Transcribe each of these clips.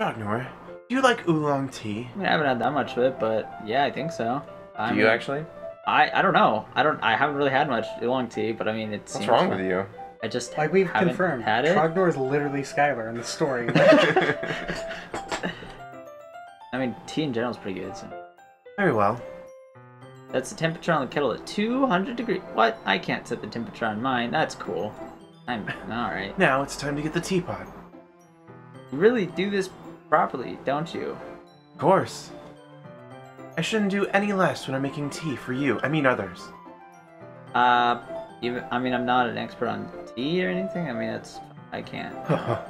Trognor, do you like oolong tea? I, mean, I haven't had that much of it, but yeah, I think so. I Do mean, you actually? I I don't know. I don't. I haven't really had much oolong tea, but I mean, it's. What's seems wrong fun. with you? I just Like we've haven't confirmed, had it. Trognor is literally Skylar in the story. I mean, tea in general is pretty good. So. Very well. That's the temperature on the kettle at 200 degrees. What? I can't set the temperature on mine. That's cool. I'm all right. Now it's time to get the teapot. You really do this properly, don't you? Of course. I shouldn't do any less when I'm making tea for you. I mean others. Uh, even I mean, I'm not an expert on tea or anything. I mean, that's I can't.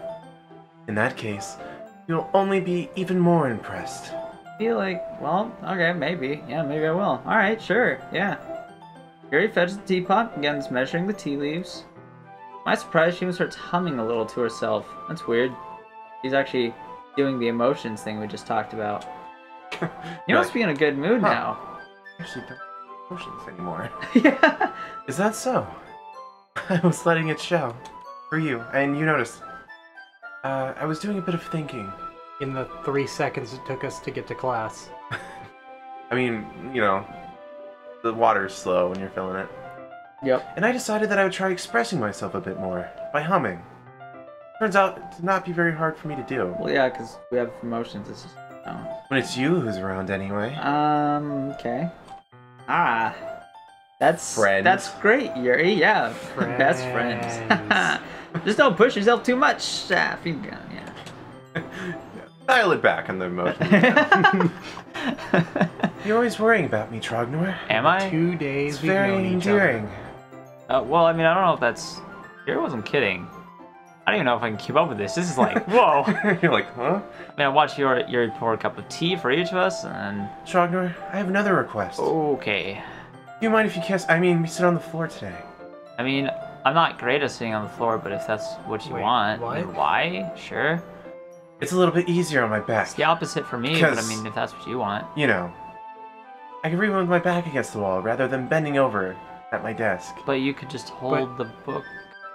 In that case, you'll only be even more impressed. feel like, well, okay, maybe. Yeah, maybe I will. Alright, sure, yeah. Gary fetches the teapot, begins measuring the tea leaves. My surprise, she even starts humming a little to herself. That's weird. She's actually doing the emotions thing we just talked about. You must be in a good mood huh. now. Actually, don't have emotions anymore. yeah. Is that so? I was letting it show. For you, and you noticed. Uh, I was doing a bit of thinking. in the three seconds it took us to get to class. I mean, you know, the water's slow when you're filling it. Yep. And I decided that I would try expressing myself a bit more by humming. Turns out to not be very hard for me to do. Well, yeah, because we have promotions. It's just, oh. When it's you who's around anyway. Um, okay. Ah. That's Friends. That's great, Yuri. Yeah, best friends. Just don't push yourself too much. Ah, if you can, yeah. Dial it back on the emotion. You're always worrying about me, Trognor. Am I? Two days It's we've very known each endearing. Uh, well, I mean, I don't know if that's. Gary wasn't kidding. I don't even know if I can keep up with this. This is like, whoa. You're like, huh? I mean, I watched your your pour a cup of tea for each of us, and Trognor, I have another request. okay. Do you mind if you kiss? I mean, we sit on the floor today. I mean, I'm not great at sitting on the floor, but if that's what you Wait, want, what? I mean, why? Sure. It's a little bit easier on my back. It's the opposite for me, but I mean, if that's what you want. You know, I can read with my back against the wall rather than bending over at my desk. But you could just hold the book.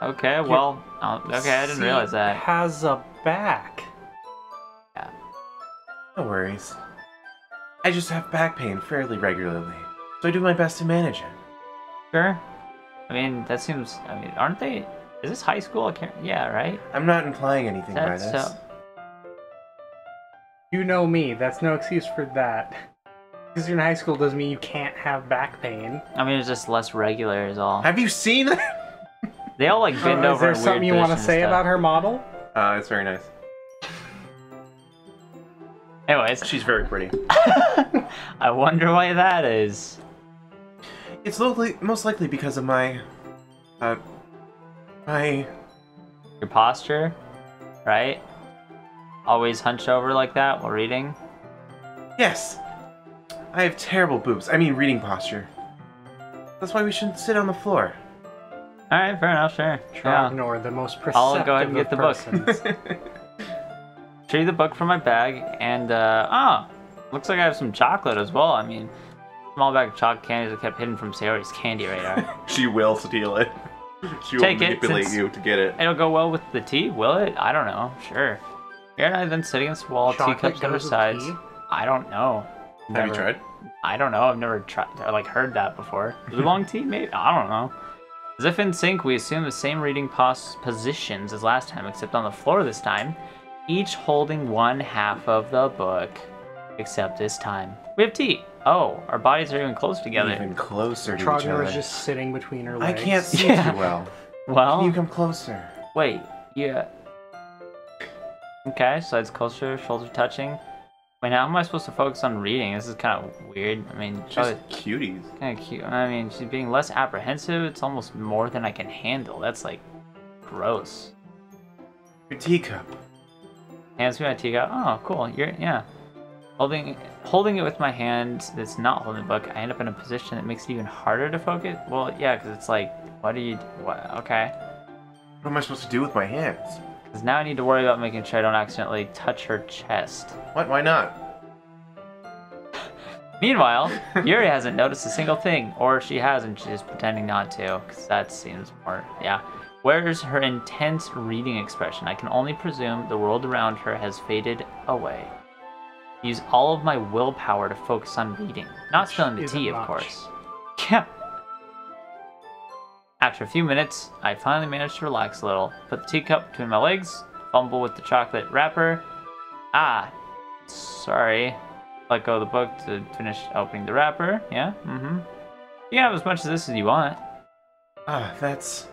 Okay, well, uh, okay, I didn't realize Seat that. Has a back. Yeah. No worries. I just have back pain fairly regularly, so I do my best to manage it. Sure. I mean, that seems. I mean, aren't they? Is this high school? I can't. Yeah, right. I'm not implying anything by That's this. uh, You know me. That's no excuse for that. Because you're in high school doesn't mean you can't have back pain. I mean, it's just less regular, is all. Have you seen it? They all like bend Uh, over. is there something you want to say and about her model? Uh, it's very nice. Anyways, She's very pretty. I wonder why that is. It's likely, most likely because of my, uh, my. Your posture, right? Always hunched over like that while reading. Yes, I have terrible boobs. I mean, reading posture. That's why we shouldn't sit on the floor. All right, fair enough. Sure. Yeah. Trognor, the most perceptive I'll go ahead and get of the book. persons. Show you the book from my bag, and uh, ah, looks like I have some chocolate as well. I mean, small bag of chocolate candies that kept hidden from Sayori's candy radar. she will steal it. She Take it, you to get it. It'll go well with the tea, will it? I don't know. Sure. Here and I then sitting against the wall, Chocolate teacups on her goes with sides. tea? I don't know. Have you tried? I don't know. I've never tried or like heard that before. Oolong tea, maybe. I don't know. As if in sync, we assume the same reading pos- positions as last time, except on the floor this time, each holding one half of the book. Except this time, we have tea. Oh, our bodies are even close together. Even closer to each Trognor other. is just sitting between her I legs. can't see Yeah. too well. Well, Can you come closer? wait, yeah. Okay, sides closer, shoulder touching. Wait, now how am I supposed to focus on reading? This is kind of weird. I mean, Just cuties. kind of cute. I mean, she's being less apprehensive. It's almost more than I can handle. That's like gross. Your teacup. Hands me my teacup. Oh, cool. You're yeah. Holding holding it with my hand that's not holding the book, I end up in a position that makes it even harder to focus. Well, yeah, because it's like, what do you? What? Okay. What am I supposed to do with my hands? Because now I need to worry about making sure I don't accidentally touch her chest. What? Why not? Meanwhile, Yuri hasn't noticed a single thing, or she has, and she's pretending not to, because that seems more, yeah. Where's her intense reading expression? I can only presume the world around her has faded away. Use all of my willpower to focus on reading. Not spilling the tea, of much. course. Yeah. After a few minutes, I finally managed to relax a little. Put the teacup between my legs, fumble with the chocolate wrapper. Ah, sorry. Let go of the book to finish opening the wrapper. Yeah, mm-hmm. You can have as much of this as you want. Ah, that's.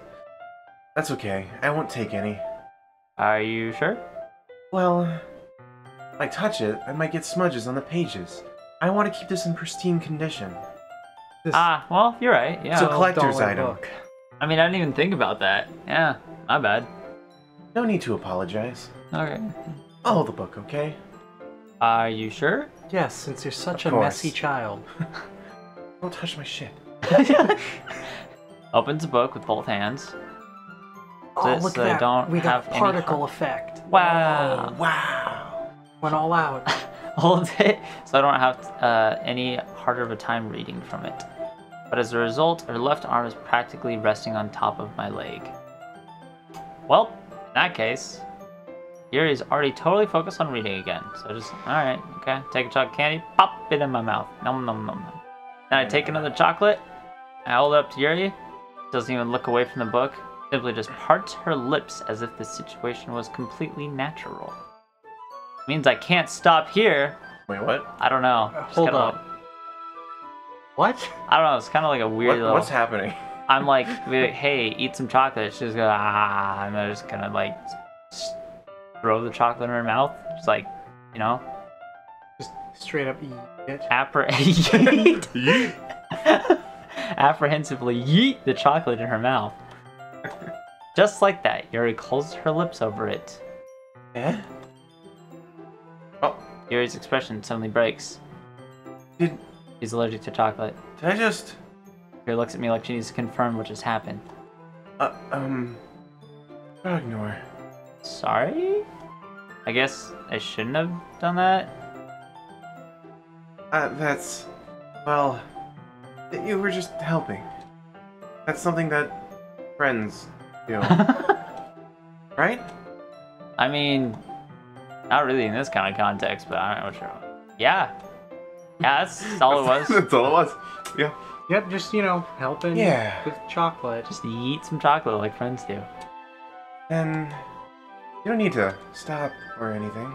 That's okay. I won't take any. Are you sure? Well, if I touch it, I might get smudges on the pages. I want to keep this in pristine condition. This Ah, well, you're right. Yeah. So collector's item. book. I mean, I didn't even think about that. Yeah, my bad. No need to apologize. Okay. I'll hold the book, okay? Are you sure? Yes, since you're such Of a course. messy child. Don't touch my shit. Opens the book with both hands. Oh, This, look uh, at that. don't we got have any particle effect. Wow. Wow. Went all out. Holds it so I don't have uh, any harder of a time reading from it. But as a result, her left arm is practically resting on top of my leg. Well, in that case, Yuri's already totally focused on reading again. So just, alright, okay, take a chocolate candy, pop it in my mouth. Nom nom nom nom. Then I take another chocolate, I hold it up to Yuri, doesn't even look away from the book, simply just parts her lips as if the situation was completely natural. Means I can't stop here. Wait, what? I don't know. Uh, hold kinda like- What? I don't know. It's kind of like a weird what little. what's happening? I'm like, like, hey, eat some chocolate. She's gonna ah, and they're just gonna like throw the chocolate in her mouth. Just like, you know, Just straight up eat it. appre- apprehensively yeet the chocolate in her mouth. Just like that, Yuri closes her lips over it. Eh? Oh, Yuri's expression suddenly breaks. did He's allergic to chocolate. did I just Yuri looks at me like she needs to confirm what just happened. uh, um ignore? Sorry? I guess I shouldn't have done that. Uh, that's well, you were just helping. That's something that friends do, right? I mean, not really in this kind of context, but I don't know what you're. Yeah. Yeah, that's all it was. that's all it was. Yeah. Yep, just, you know, helping Yeah. with chocolate. Just eat some chocolate like friends do. And you don't need to stop or anything.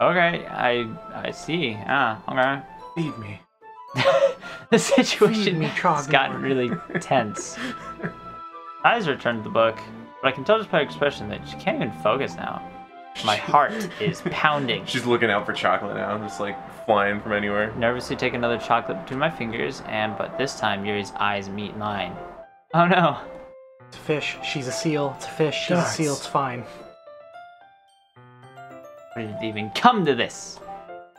Okay, I I see. Ah, okay. Feed me. the situation me, has gotten really tense. Eyes return to the book, but I can tell just by her expression that she can't even focus now. My heart is pounding. She's looking out for chocolate now, just like flying from anywhere. Nervously take another chocolate between my fingers, and but this time Yuri's eyes meet mine. Oh no! It's a fish. She's a seal. It's a fish. She's Guts. a seal. It's fine. Where did it even come to this?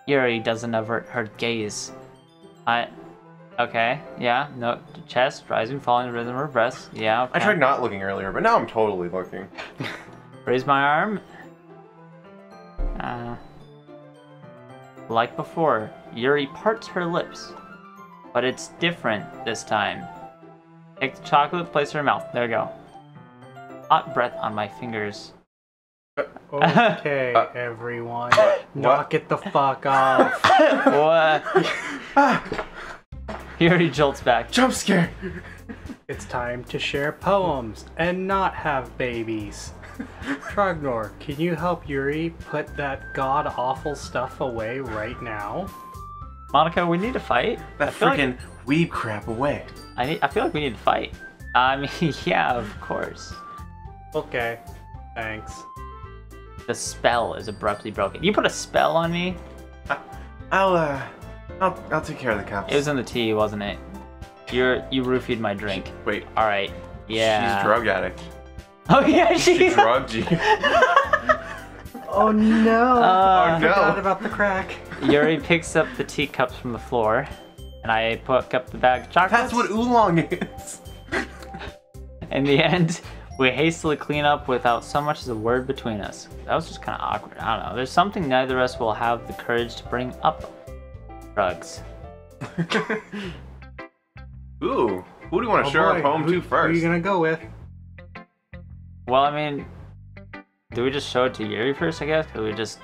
Yuri doesn't avert her gaze. I. Okay, yeah, no, chest, rising, falling, rhythm of her breaths. Yeah, okay. I tried not looking earlier, but now I'm totally looking. Raise my arm. Uh, like before, Yuri parts her lips, but it's different this time. Take the chocolate, place it her mouth. There we go. Hot breath on my fingers. Okay, Uh, everyone. Knock it the fuck off. what? Ah, Yuri jolts back. jump scare! It's time to share poems and not have babies. Trognor, can you help Yuri put that god awful stuff away right now? Monika, we need to fight. That I feel like- freaking weeb crap away. I need. I feel like we need to fight. I mean, yeah, of course. Okay, thanks. The spell is abruptly broken. You put a spell on me. I'll uh, I'll I'll take care of the cops. It was in the tea, wasn't it? You're you roofied my drink. Wait, All right. Yeah. she's drug addict. Oh yeah, she. She drugged you. Oh no! Uh, Oh, no. Forgot about the crack. Yuri picks up the teacups from the floor, and I pick up the bag of chocolates. That's what oolong is. In the end, we hastily clean up without so much as a word between us. That was just kind of awkward. I don't know. There's something neither of us will have the courage to bring up. Drugs. Ooh, who do you want to Oh share our boy, poem who, to Who are first? you gonna go with? Well, I mean, do we just show it to Yuri first? I guess. Cause we just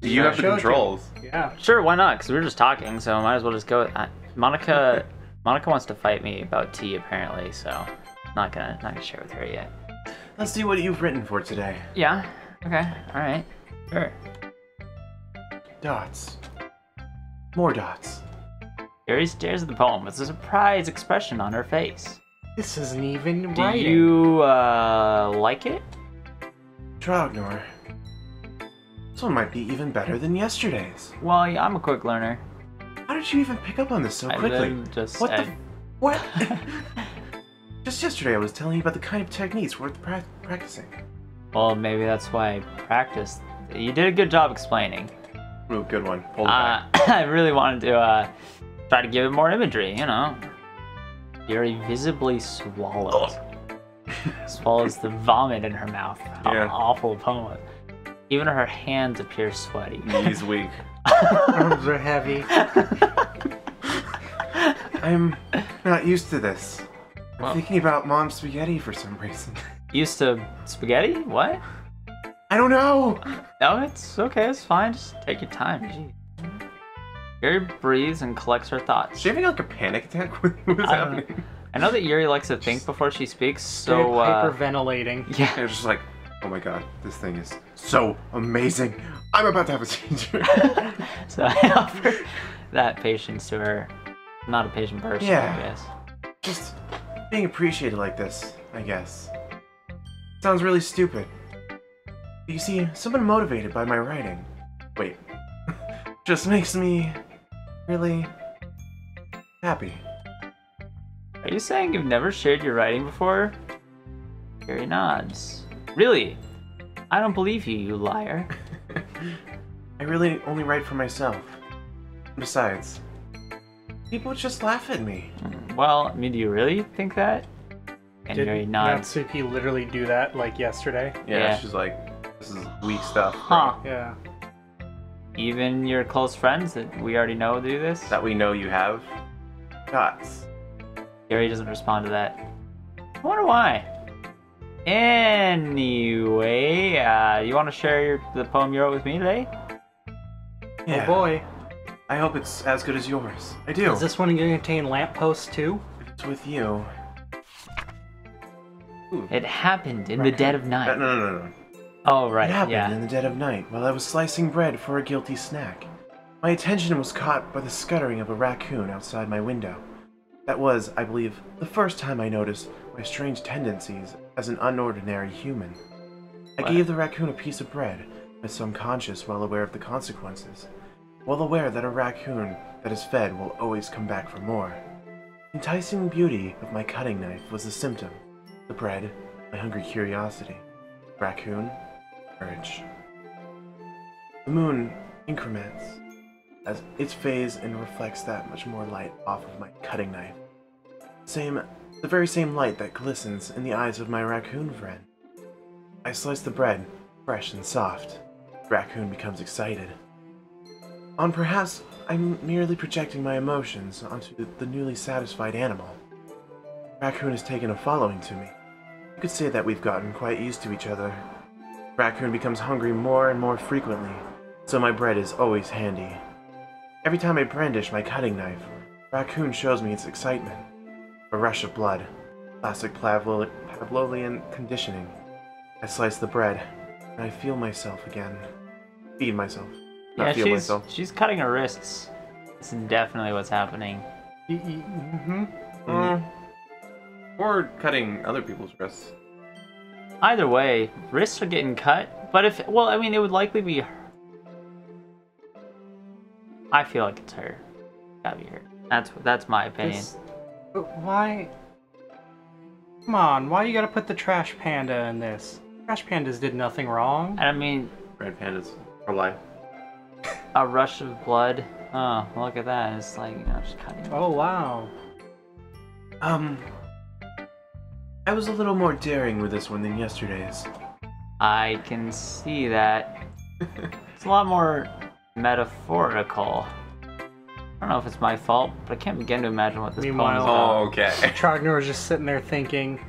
Do You have the Show it to- controls. Yeah. sure. Why not? Because we were just talking, so might as well just go. With, uh, Monika, Monika wants to fight me about tea apparently, so not gonna not gonna share with her yet. Let's see what you've written for today. Yeah. Okay. All right. Sure. Dots. More dots. Yuri stares at the poem with a surprised expression on her face. This isn't even Do writing. you uh, like it? Trognor. This one might be even better than yesterday's. Well, yeah, I'm a quick learner. How did you even pick up on this so I quickly? then just What the? What? Just yesterday, I was telling you about the kind of techniques worth pra- practicing. well, maybe that's why I practiced. You did a good job explaining. Ooh, good one. Hold Uh, I really wanted to uh, try to give it more imagery, you know. Yuri visibly swallows. Oh. Swallows the vomit in her mouth. How Yeah. awful poem. Even her hands appear sweaty. Knees weak. Arms are heavy. I'm not used to this. I'm Well- thinking about mom's spaghetti for some reason. Used to spaghetti? What? I don't know. No, it's okay. It's fine. Just take your time. Gee. Yuri breathes and collects her thoughts. Is she having like a panic attack? What's I don't know. happening? I know that Yuri likes to think before she speaks, so uh, hyperventilating. yeah. I was just like, oh my god, this thing is so amazing. I'm about to have a seizure. So I offer that patience to her. I'm not a patient person, Yeah. I guess. just being appreciated like this, I guess. Sounds really stupid. But you see, someone motivated by my writing. Wait. just makes me really happy. Are you saying you've never shared your writing before? Gary nods. Really? I don't believe you, you liar. I really only write for myself. Besides, people just laugh at me. Hmm, well, I mean, do you really think that? And Did Yuri nods. Natsuki literally do that like yesterday? Yeah, Yeah. she's like, this is weak stuff. Huh. Yeah. Even your close friends that we already know do this? That we know you have. Dots. Gary doesn't respond to that. I wonder why. Anyway, uh, you want to share your, the poem you wrote with me today? Yeah. Oh boy. I hope it's as good as yours. I do. Is this one going to contain lampposts too? It's with you. Ooh. It happened in the dead of Uh, night. no, no, no, no. Oh, right, It happened yeah. in the dead of night while I was slicing bread for a guilty snack. My attention was caught by the scuttering of a raccoon outside my window. That was, I believe, the first time I noticed my strange tendencies as an unordinary human. I What? gave the raccoon a piece of bread, but subconscious while aware of the consequences. Well aware that a raccoon that is fed will always come back for more. Enticing beauty of my cutting knife was the symptom. The bread, my hungry curiosity. Raccoon, courage. The moon increments as its phase and reflects that much more light off of my cutting knife. Same, the very same light that glistens in the eyes of my raccoon friend. I slice the bread, fresh and soft. Raccoon becomes excited. On perhaps I'm merely projecting my emotions onto the newly satisfied animal. Raccoon has taken a following to me. You could say that we've gotten quite used to each other. Raccoon becomes hungry more and more frequently, so my bread is always handy. Every time I brandish my cutting knife, Raccoon shows me its excitement. A rush of blood, classic Pavlo- Pavlovian conditioning. I slice the bread, and I feel myself again. Feed myself. Not Yeah, feel she's, myself. she's cutting her wrists. It's definitely what's happening. Mm-hmm. Mm. Or cutting other people's wrists. Either way, wrists are getting cut. But if, well, I mean, it would likely be her. I feel like it's her. Gotta be her. That's that's my opinion. This- But why? Come on, why you gotta put the trash panda in this? Trash pandas did nothing wrong. And I mean, Red pandas for life. a rush of blood. Oh, look at that. It's like, you know, just cutting. Oh wow. Um, I was a little more daring with this one than yesterday's. I can see that. It's a lot more metaphorical. I don't know if it's my fault, but I can't begin to imagine what this Meanwhile- poem is about. Oh, okay. Trognor was just sitting there thinking,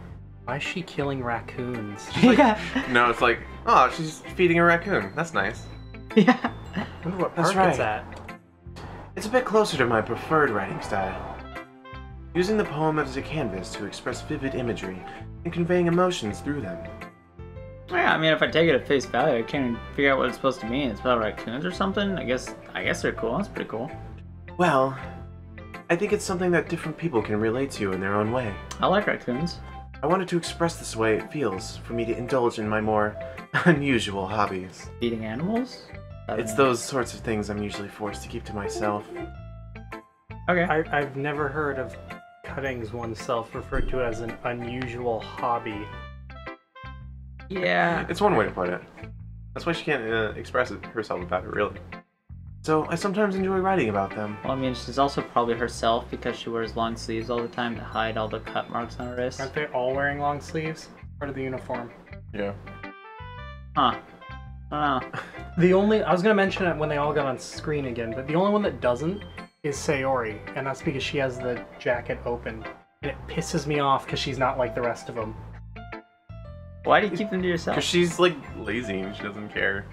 Why is she killing raccoons? yeah. No, it's like, oh, she's feeding a raccoon. That's nice. Yeah. I wonder what That's park it's at. It's a bit closer to my preferred writing style. Using the poem as a canvas to express vivid imagery and conveying emotions through them. Yeah, I mean, if I take it at face value, I can't even figure out what it's supposed to mean. It's about raccoons or something. I guess, I guess they're cool. That's pretty cool. Well, I think it's something that different people can relate to in their own way. I like raccoons. I wanted to express this way it feels for me to indulge in my more unusual hobbies. Feeding animals. It's know. those sorts of things I'm usually forced to keep to myself. Okay. I, I've never heard of cutting oneself referred to as an unusual hobby. Yeah. It's one way to put it. That's why she can't uh, express it herself about it, really. So I sometimes enjoy writing about them. Well, I mean, she's also probably herself because she wears long sleeves all the time to hide all the cut marks on her wrist. Aren't they all wearing long sleeves? Part of the uniform. Yeah. Huh. I don't know. The only I was gonna mention it when they all got on screen again, but the only one that doesn't is Sayori, and that's because she has the jacket open, and it pisses me off because she's not like the rest of them. Why do you keep them to yourself? Because she's like lazy and she doesn't care.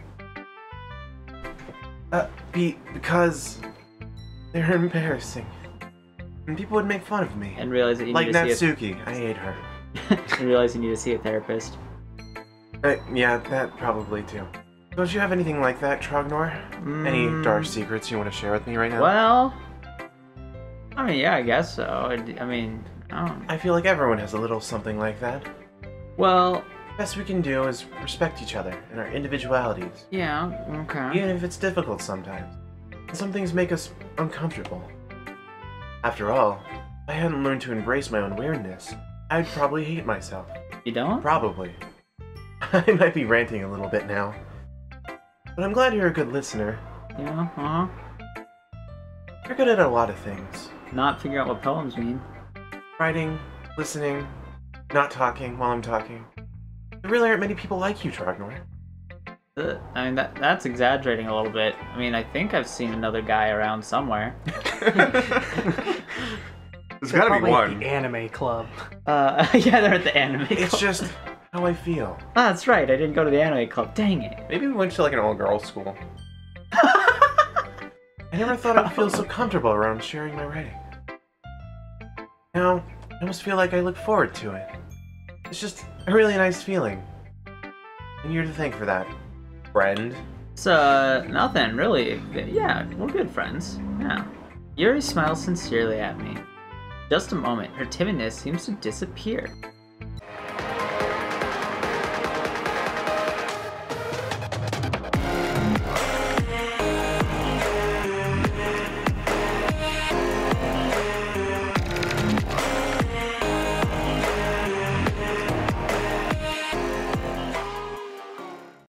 Uh, be because they're embarrassing. And people would make fun of me. And realize that you like need to see Natsuki, I hate her. a, and realize you need to see a therapist. Uh, yeah, that probably too. Don't you have anything like that, Trognor? Any Mm, dark secrets you want to share with me right now? Well, I mean, yeah, I guess so. I, I mean, I don't. I feel like everyone has a little something like that. Well, Best we can do is respect each other and our individualities, yeah, okay. even if it's difficult sometimes. Some things make us uncomfortable. After all, if I hadn't learned to embrace my own weirdness, I'd probably hate myself. You don't? Probably. I might be ranting a little bit now. But I'm glad you're a good listener. Yeah, uh huh. You're good at a lot of things. Not figure out what poems mean. Writing, listening, not talking while I'm talking. There really aren't many people like you, Trognor. Uh, I mean, that that's exaggerating a little bit. I mean, I think I've seen another guy around somewhere. There's They're gotta be probably at one. The anime club. Uh, yeah, they're at the anime club. It's just how I feel. Ah, that's right. I didn't go to the anime club. Dang it. Maybe we went to like an all-girls school. I never thought I'd feel so comfortable around sharing my writing. Now, I almost feel like I look forward to it. It's just a really nice feeling. And you're to thank for that, friend. It's uh nothing really. Yeah, we're good friends. Yeah. Yuri smiles sincerely at me. Just a moment, her timidness seems to disappear.